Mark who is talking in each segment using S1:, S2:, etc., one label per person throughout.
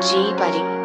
S1: G Buddy.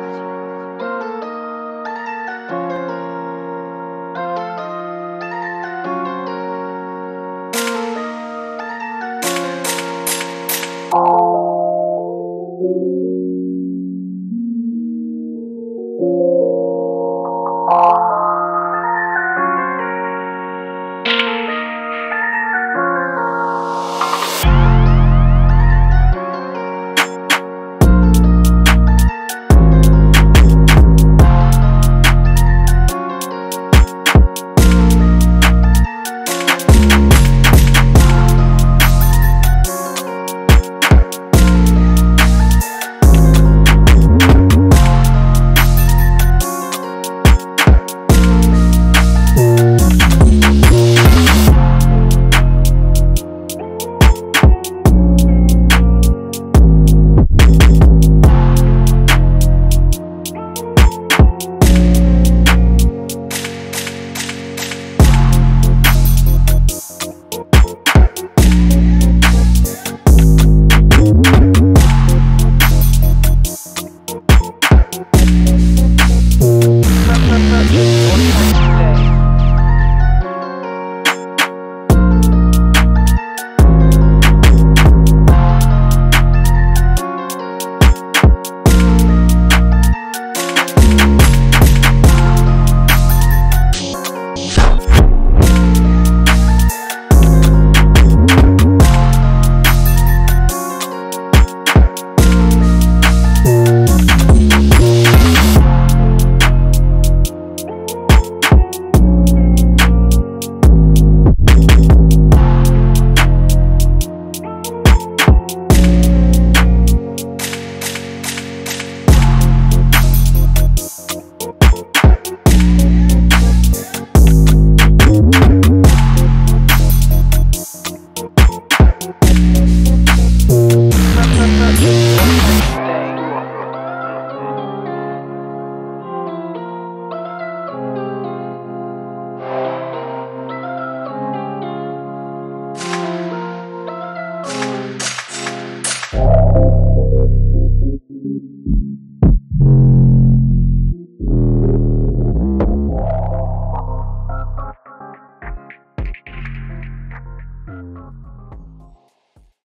S2: Thank you.